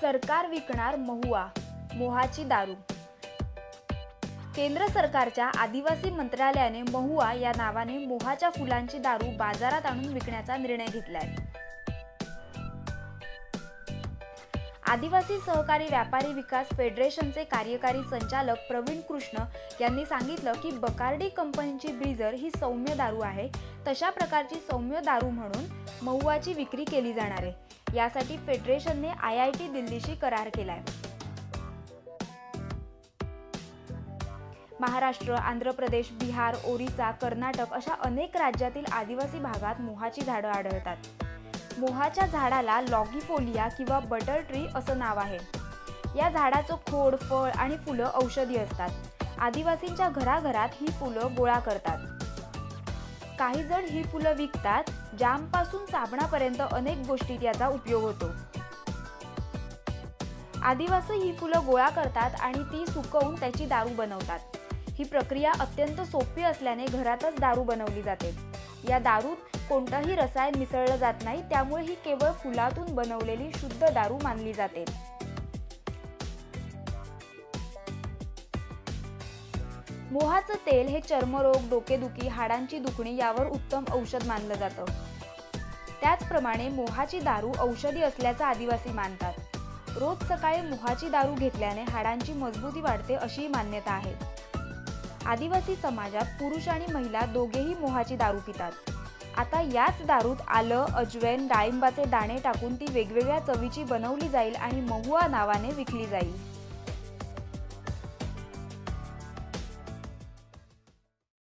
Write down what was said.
सरकार विकणार महुआ मोहाची दारू. केंद्र सरकारच्या आदिवासी मंत्रालयाने महुआ या नावाने मोहाच्या फुलांची दारू बाजारात आणून विकण्याचा निर्णय घेतलाय. आदिवासी सहकारी व्यापारी विकास फेडरेशनचे कार्यकारी संचालक प्रवीण कृष्ण यांनी सांगितलं की बकार्डी कंपनीची ब्रिजर ही सौम्य दारू आहे. तशा प्रकारची सौम्य दारू म्हणून महुआची विक्री केली जाणार आहे. यासाठी फेडरेशनने आय आय टी दिल्लीशी करार केला आहे महाराष्ट्र आंध्र प्रदेश बिहार ओरिसा कर्नाटक अशा अनेक राज्यातील आदिवासी भागात मोहाची झाडं आढळतात. मोहाच्या झाडाला लॉगिफोलिया किंवा बटर ट्री असं नाव आहे. या झाडाचं खोड फळ आणि फुलं औषधी असतात. आदिवासींच्या घराघरात ही फुलं गोळा करतात. काही जण ही फुलं विकतात जामपासून साबणापर्यंत अनेक गोष्टीत याचा उपयोग होतो. आदिवासी ही फुलं गोळा करतात आणि ती सुकवून त्याची दारू बनवतात. ही प्रक्रिया अत्यंत सोपी असल्याने घरातच दारू बनवली जाते. या दारूत कोणतंही रसायन मिसळलं जात नाही त्यामुळे ही केवळ फुलातून बनवलेली शुद्ध दारू मानली जाते. मोहाचं तेल हे चर्मरोग डोकेदुखी हाडांची दुखणी यावर उत्तम औषध मानलं जातं. त्याचप्रमाणे मोहाची दारू औषधी असल्याचं आदिवासी मानतात. रोज सकाळी मोहाची दारू घेतल्याने हाडांची मजबूती वाढते अशी मान्यता आहे. आदिवासी समाजात पुरुष आणि महिला दोघेही मोहाची दारू पितात. आता याच दारूत आलं अजवैन डाळिंबाचे दाणे टाकून ती वेगवेगळ्या चवीची बनवली जाईल आणि महुआ नावाने विकली जाईल.